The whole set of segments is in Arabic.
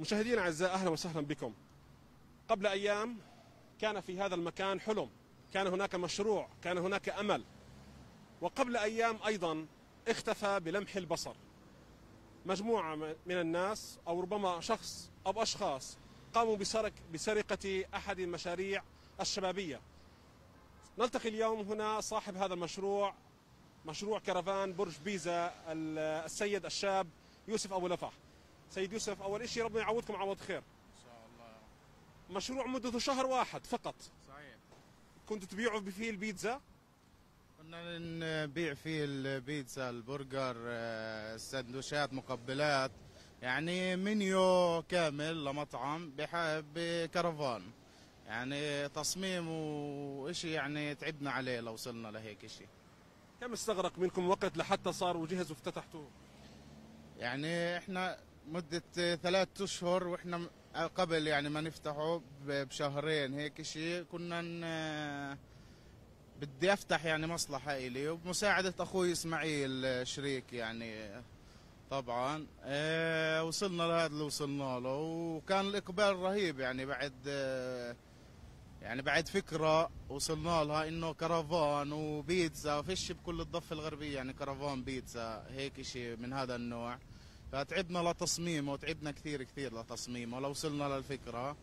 مشاهدينا الاعزاء أهلا وسهلا بكم. قبل أيام كان في هذا المكان حلم، كان هناك مشروع، كان هناك أمل. وقبل أيام أيضا اختفى بلمح البصر. مجموعة من الناس أو ربما شخص أو أشخاص قاموا بسرق بسرقة أحد المشاريع الشبابية. نلتقي اليوم هنا صاحب هذا المشروع مشروع كرفان برج بيزا السيد الشاب يوسف أبو لفح. سيد يوسف أول شيء ربنا يعوضكم عوض خير. ان شاء الله مشروع مدته شهر واحد فقط. صحيح. كنتوا تبيعوا فيه البيتزا كنا نبيع فيه البيتزا البرجر آه، السندوتشات مقبلات. يعني منيو كامل لمطعم بكرفان. يعني تصميم وإشي يعني تعبنا عليه لو وصلنا لهيك إشي. كم استغرق منكم وقت لحتى صار وجهز وافتتحتوه؟ يعني إحنا مدة ثلاث أشهر وإحنا م- قبل يعني ما نفتحه بشهرين هيك شيء كنا. بدي أفتح يعني مصلحة إلي وبمساعدة أخوي إسماعيل شريك يعني طبعا آه وصلنا لهذا اللي وصلنا له وكان الإقبال رهيب يعني بعد آه يعني بعد فكرة وصلنا لها إنه كرفان وبيتزا فيش بكل الضفة الغربية يعني كرفان بيتزا هيك شيء من هذا النوع فتعبنا لتصميمه وتعبنا كثير كثير لتصميمه لو وصلنا للفكرة.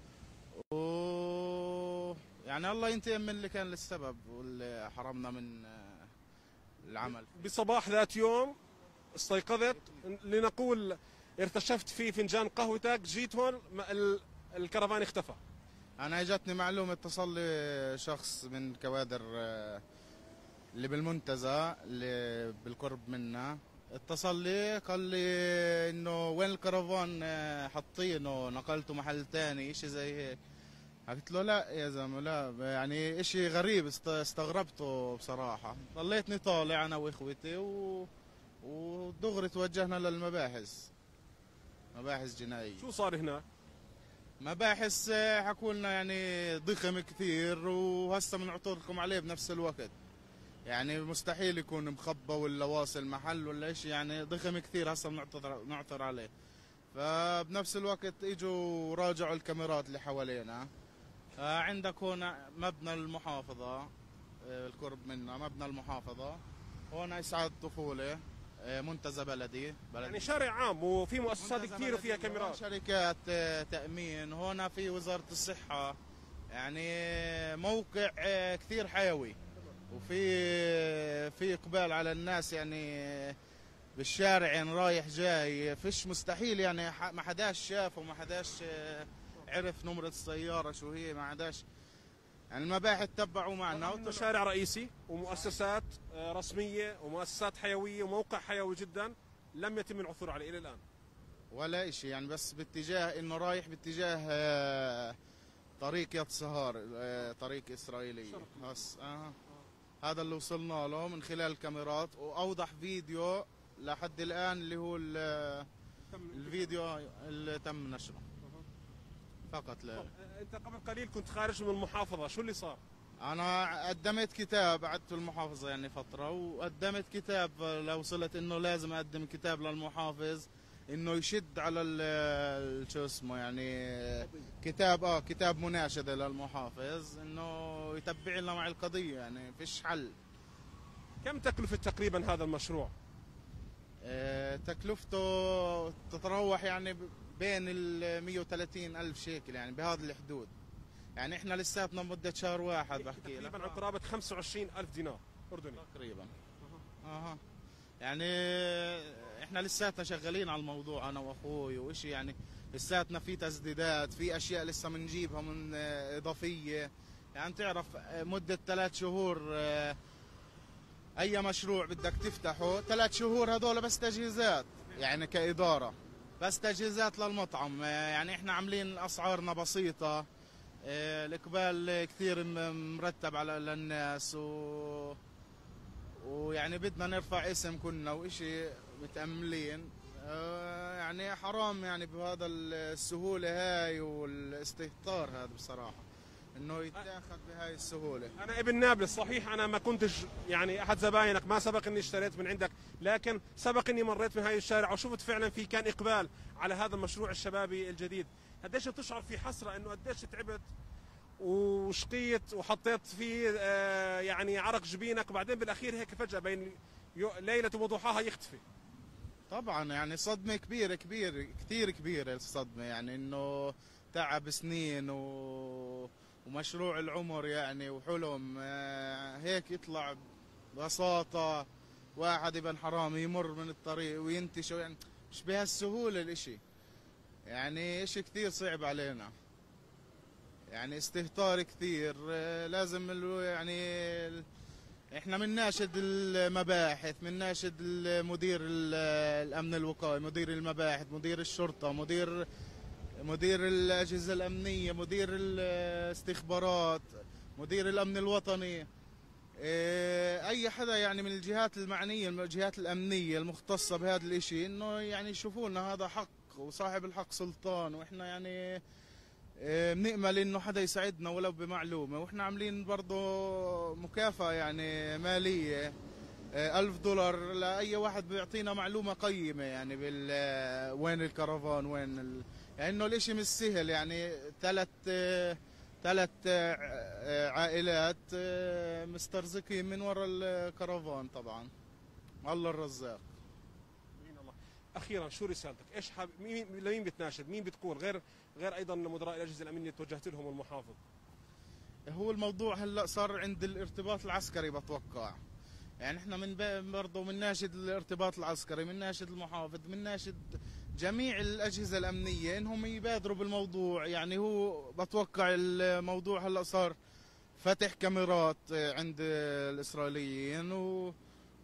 و يعني الله ينتقم من اللي كان السبب واللي حرمنا من العمل. بصباح ذات يوم استيقظت لنقول ارتشفت في فنجان قهوتك جيت هون الكرفان اختفى. أنا إجتني معلومة اتصل لي شخص من كوادر آه، اللي بالمنتزه اللي بالقرب منا اتصل لي قال لي إنه وين الكرفان؟ آه، حاطينه نقلته محل تاني إشي زي هيك. قلت له لا يا زلمة لا. يعني إشي غريب است- استغربته بصراحة. ضليتني طالع أنا وإخوتي و... ودغري توجهنا للمباحث. مباحث جنائية. شو صار هناك مباحث آه، حكوا لنا يعني ضخم كثير وهسه بنعطر لكم عليه بنفس الوقت. يعني مستحيل يكون مخبى ولا واصل محل ولا شيء يعني ضخم كثير هسه بنعطر نعطر عليه. فبنفس الوقت إجوا راجعوا الكاميرات اللي حوالينا. آه، عندك هون مبنى المحافظة آه، القرب منا مبنى المحافظة. هون إسعاد طفولة آه، منتزه بلدي. بلدي. يعني شارع عام وفي مؤسسات كثير وفيها كاميرات. شركات تأمين. هنا في وزارة الصحة. يعني موقع كثير حيوي. وفي في إقبال على الناس يعني بالشارع يعني رايح جاي. فيش مستحيل يعني ما حداش شاف وما حداش آه، عرف نمرة السيارة شو هي ما حداش. يعني المباحث تبعوا معنا. إنه شارع رئيسي ومؤسسات آه، رسمية ومؤسسات حيوية وموقع حيوي جدا لم يتم العثور عليه إلى الآن. ولا إشي يعني بس باتجاه إنه رايح باتجاه آه، طريق يد سهار طريق إسرائيلي. بس آه. هذا اللي وصلنا له من خلال الكاميرات. وأوضح فيديو لحد الآن اللي هو ال- الفيديو اللي تم نشره. فقط لا. أنت قبل قليل كنت خارج من المحافظة. شو اللي صار؟ أنا قدمت كتاب قعدت في المحافظة يعني فترة وقدمت كتاب لو وصلت إنه لازم أقدم كتاب للمحافظ. إنه يشد على ال- شو اسمه يعني كتاب آه كتاب مناشده للمحافظ إنه يتبع لنا مع القضية يعني فيش حل. كم تكلفة تقريبا هذا المشروع؟ آه، تكلفته تتراوح يعني بين ال 130 ألف شيكل يعني بهذه الحدود. يعني إحنا لساتنا مدة شهر واحد بحكي لك. تقريبا عن قرابه 25 ألف دينار أردني. تقريبا. أها. يعني إحنا لساتنا شغالين على الموضوع أنا وأخوي وإشي يعني. لساتنا في تسديدات في أشياء لسه بنجيبها من آه، إضافية. يعني تعرف آه، مدة ثلاث شهور آه، أي مشروع بدك تفتحه ثلاث شهور هذول بس تجهيزات يعني كإدارة. بس تجهيزات للمطعم يعني إحنا عاملين أسعارنا بسيطة. الإقبال كثير مرتب على للناس و ويعني بدنا نرفع اسم كنا وإشي. متأملين. آه، يعني حرام يعني بهذا السهولة هاي والاستهتار هذا بصراحة إنه يتاخذ بهاي السهولة. أنا ابن نابلس صحيح أنا ما كنتش يعني أحد زباينك ما سبق إني اشتريت من عندك لكن سبق إني مريت من هاي الشارع وشفت فعلا في كان إقبال على هذا المشروع الشبابي الجديد. قديش بتشعر في حسرة إنه قديش تعبت وشقيت وحطيت فيه آه، يعني عرق جبينك وبعدين بالأخير هيك فجأة بين ليلة وضحاها يختفي. طبعا يعني صدمة كبيرة كبيرة كثير كبيرة الصدمة. يعني إنه تعب سنين و... ومشروع العمر يعني وحلم. آه، هيك يطلع ببساطة واحد ابن حرام يمر من الطريق وينتشر. يعني مش بهالسهولة الإشي. يعني إشي كثير صعب علينا. يعني استهتار كثير آه، لازم يعني إحنا من ناشد المباحث من ناشد مدير الأمن الوقائي مدير المباحث مدير الشرطة مدير مدير الأجهزة الأمنية مدير الاستخبارات مدير الأمن الوطني. إيه، أي حدا يعني من الجهات المعنية الجهات الأمنية المختصة بهذا الإشي إنه يعني يشوفوا لنا هذا حق وصاحب الحق سلطان وإحنا يعني بنأمل إنه حدا يساعدنا ولو بمعلومة. وإحنا عاملين برضه مكافأة يعني مالية. إيه، ألف دولار لأي واحد بيعطينا معلومة قيمة يعني بال آه، وين الكرفان وين ال... يعني إنه الإشي مش سهل يعني. ثلاث ثلاث عائلات مسترزقين من ورا الكرفان طبعا. الله الرزاق. أخيرا شو رسالتك؟ إيش حاب مين لمين بتناشد؟ مين بتقول غير غير أيضا مدراء الأجهزة الأمنية توجهت لهم والمحافظ. هو الموضوع هلأ صار عند الارتباط العسكري بتوقع. يعني إحنا من برضه من ناشد الارتباط العسكري من ناشد المحافظ من ناشد جميع الأجهزة الأمنية إنهم يبادروا بالموضوع. يعني هو بتوقع الموضوع هلأ صار فتح كاميرات عند الإسرائيليين و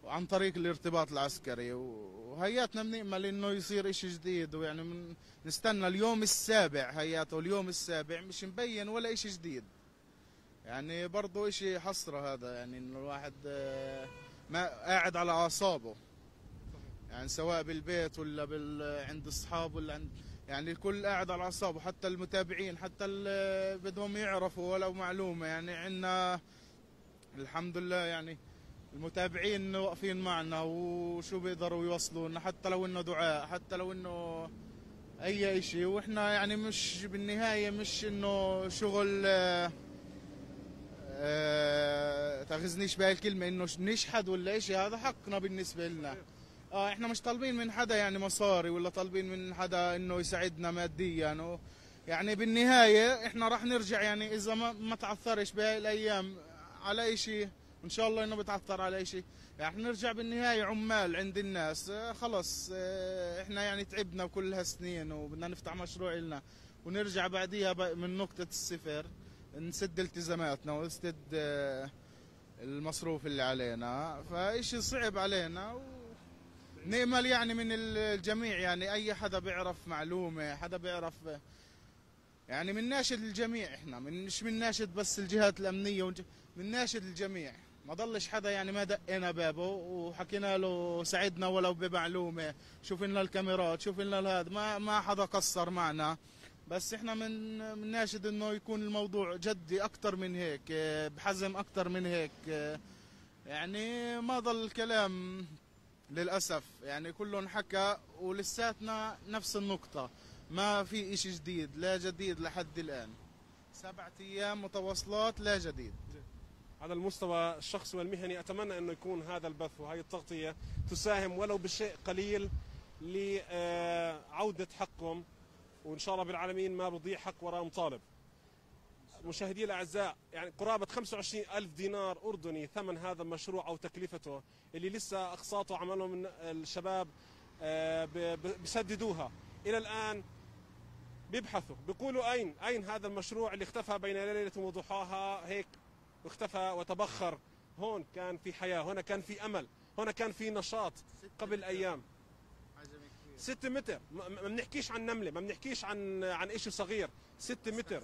وعن طريق الارتباط العسكري وهياتنا بنأمل إنه يصير إشي جديد ويعني من نستنى اليوم السابع هياته اليوم السابع مش مبين ولا إشي جديد. يعني برضه إشي حسرة هذا يعني إنه الواحد آه، ما قاعد على أعصابه. يعني سواء بالبيت ولا بال عند اصحابه ولا عند يعني الكل قاعد على أعصابه حتى المتابعين حتى اللي بدهم يعرفوا ولو معلومة. يعني عنا الحمد لله يعني المتابعين واقفين معنا وشو بيقدروا يوصلوا لنا حتى لو إنه دعاء حتى لو إنه أي شيء وإحنا يعني مش بالنهاية مش إنه شغل آه، تأخذنيش بهاي الكلمة إنه نشحد ولا شيء هذا حقنا بالنسبة لنا. آه إحنا مش طالبين من حدا يعني مصاري ولا طالبين من حدا إنه يساعدنا ماديا. و يعني بالنهاية إحنا راح نرجع يعني إذا ما ما تعثرش بهاي الأيام على شيء إن شاء الله إنه بتعثر على اي شيء يعني نرجع بالنهاية عمال عند الناس. آه، خلص آه، إحنا يعني تعبنا كل هالسنين وبدنا نفتح مشروع لنا ونرجع بعديها من نقطة الصفر نسد التزاماتنا ونسد آه، المصروف اللي علينا. فإشي صعب علينا و... نأمل يعني من الجميع يعني أي حدا بيعرف معلومة حدا بيعرف يعني من ناشد الجميع إحنا. من مش من ناشد بس الجهات الأمنية. من ناشد الجميع. ما ضلش حدا يعني ما دقينا بابه وحكينا له ساعدنا ولو بمعلومة شوف لنا الكاميرات شوف لنا هذا ما ما حدا قصر معنا. بس إحنا من ناشد إنه يكون الموضوع جدي أكثر من هيك بحزم أكثر من هيك. يعني ما ضل الكلام للأسف. يعني كلهم حكى ولساتنا نفس النقطة. ما في إشي جديد لا جديد لحد الآن. سبعة أيام متواصلات لا جديد. على المستوى الشخصي والمهني أتمنى أنه يكون هذا البث وهي التغطية تساهم ولو بشيء قليل لعوده حقكم وإن شاء الله بالعالمين ما بضيع حق وراء مطالب. مشاهدي الأعزاء يعني قرابة 25 ألف دينار أردني ثمن هذا المشروع أو تكلفته اللي لسه أقساطه عملهم من الشباب آه، بسددوها. إلى الآن بيبحثوا بيقولوا أين أين هذا المشروع اللي اختفى بين ليلة وضحاها هيك واختفى وتبخر. هون كان في حياة هنا كان في أمل هنا كان في نشاط قبل أيام. ستة متر. ما بنحكيش عن نملة ما بنحكيش عن عن شيء صغير. ستة متر.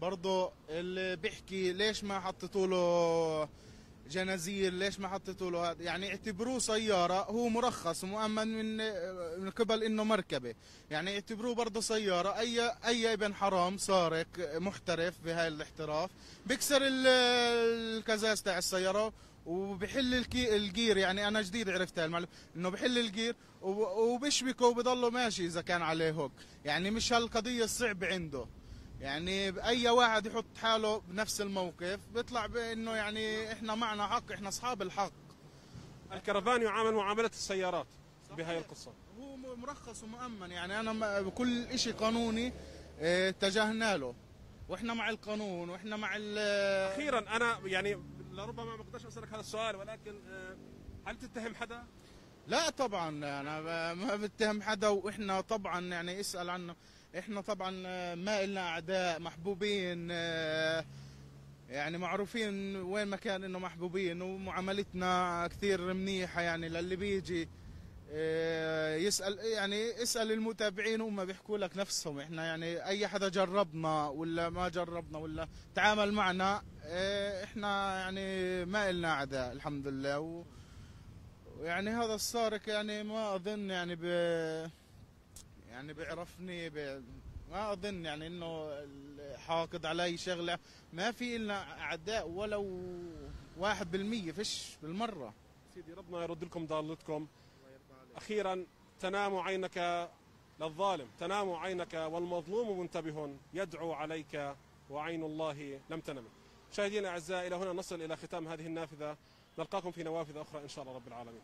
برضه اللي بيحكي ليش ما حطيتوا له جنازير ليش ما حطيتوا له هذا؟ يعني اعتبروه سيارة هو مرخص ومؤمن من من قبل إنه مركبة. يعني اعتبروه برضه سيارة. أي أي ابن حرام سارق محترف بهاي الاحتراف بيكسر ال- الكزاز تاع السيارة وبحل الجير. يعني أنا جديد عرفت هاي المعلومة إنه بحل الجير وب- وبشبكه وبضله ماشي إذا كان عليه هوك. يعني مش هالقضية الصعبة عنده. يعني اي واحد يحط حاله بنفس الموقف بيطلع بإنه يعني إحنا معنا حق إحنا أصحاب الحق. الكرفان يعامل معاملة السيارات بهاي القصة. هو مرخص ومؤمن يعني أنا بكل إشي قانوني آه، اتجهنا له. وإحنا مع القانون وإحنا مع ال أخيرا أنا يعني لربما ما بقدرش أسألك هذا السؤال ولكن آه، هل تتهم حدا؟ لا طبعا أنا ما بتهم حدا وإحنا طبعا يعني اسأل عنه. إحنا طبعا آه، ما لنا أعداء محبوبين آه، يعني معروفين وين ما كان إنه محبوبين ومعاملتنا كثير منيحة يعني للي بيجي آه، يسأل يعني اسأل المتابعين هم بيحكوا لك نفسهم. إحنا يعني أي حدا جربنا ولا ما جربنا ولا تعامل معنا إحنا يعني ما لنا أعداء الحمد لله. و يعني هذا السارق يعني ما أظن يعني ب يعني بيعرفني ب... ما أظن يعني إنه حاقد علي شغلة. ما في لنا أعداء ولو واحد بالمية فيش بالمرة. سيدي ربنا يرد لكم ضالتكم. أخيرا تنام عينك للظالم تنام عينك والمظلوم منتبه يدعو عليك وعين الله لم تنم. مشاهدينا الأعزاء إلى هنا نصل إلى ختام هذه النافذة. نلقاكم في نوافذ أخرى إن شاء الله رب العالمين.